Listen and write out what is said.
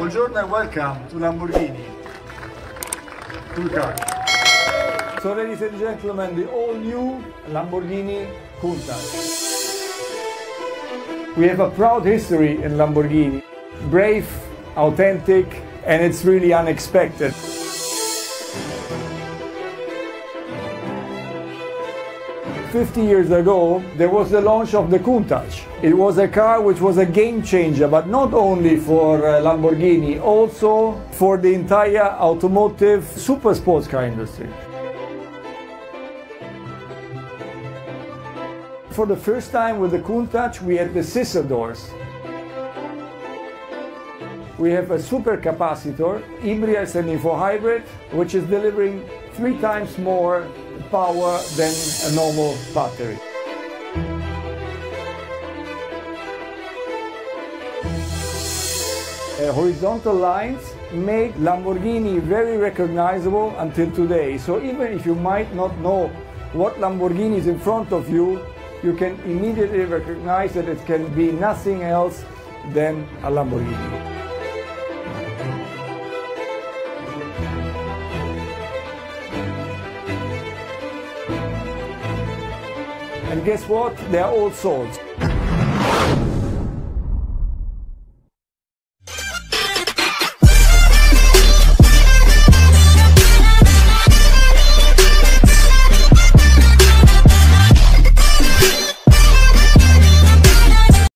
Buongiorno and welcome to Lamborghini. Two car. So ladies and gentlemen, the all new Lamborghini Countach. We have a proud history in Lamborghini. Brave, authentic, and it's really unexpected. Fifty years ago, there was the launch of the Countach. It was a car which was a game changer, but not only for uh, Lamborghini, also for the entire automotive super sports car industry. For the first time with the Countach, we had the scissor doors. We have a super capacitor, is an hybrid, which is delivering three times more power than a normal battery. Uh, horizontal lines make Lamborghini very recognizable until today. So even if you might not know what Lamborghini is in front of you, you can immediately recognize that it can be nothing else than a Lamborghini. And guess what? They're all swords.